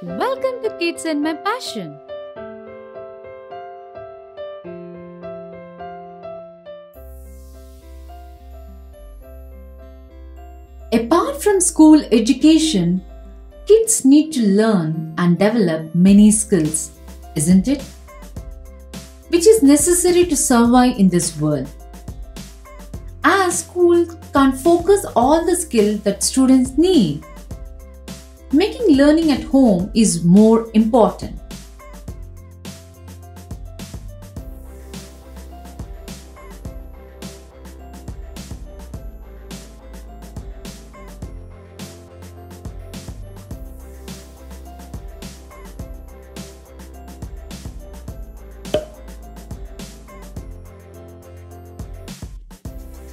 Welcome to Kids and My Passion. Apart from school education, kids need to learn and develop many skills, isn't it? Which is necessary to survive in this world. As school can't focus all the skills that students need, making learning at home is more important.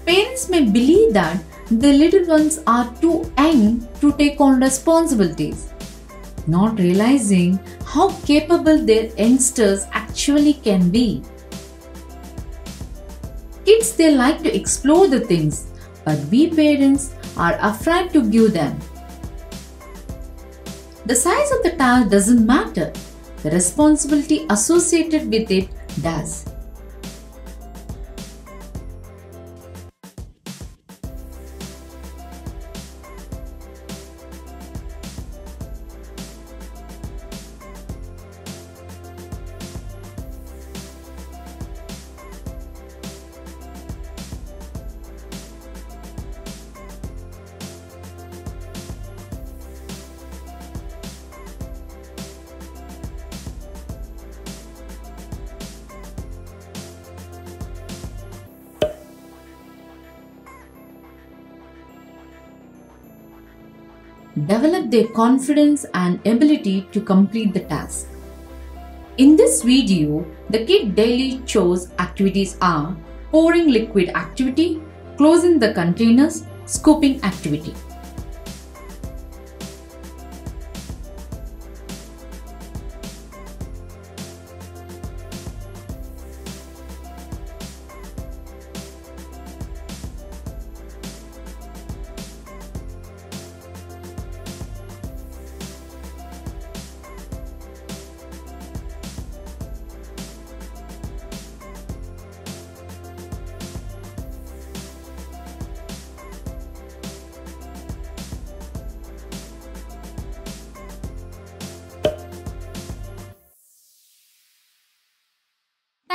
Parents may believe that the little ones are too young to take on responsibilities, not realizing how capable their youngsters actually can be. Kids they like to explore the things, but we parents are afraid to give them. The size of the task doesn't matter. The responsibility associated with it does. Develop their confidence and ability to complete the task. In this video, the kid daily chores activities are pouring liquid activity, closing the containers, scooping activity.